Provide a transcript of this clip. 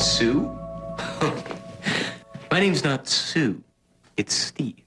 Sue? My name's not Sue. It's Steve.